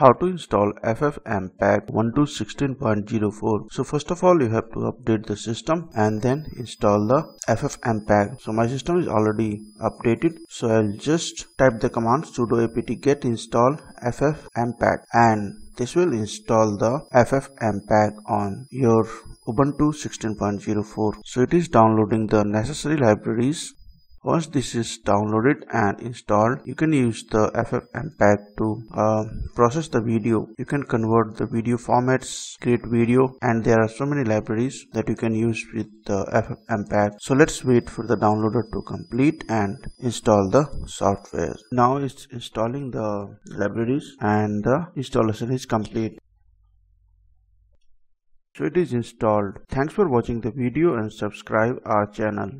how to install ffmpeg 1.2.16.04 so first of all you have to update the system and then install the ffmpeg so my system is already updated. So i'll just type the command sudo apt get install ffmpeg and this will install the ffmpeg on your ubuntu 16.04 so it is downloading the necessary libraries once this is downloaded and installed, you can use the FFmpeg to uh, process the video. You can convert the video formats, create video, and there are so many libraries that you can use with the FFmpeg. So let's wait for the downloader to complete and install the software. Now it's installing the libraries and the installation is complete. So it is installed. Thanks for watching the video and subscribe our channel.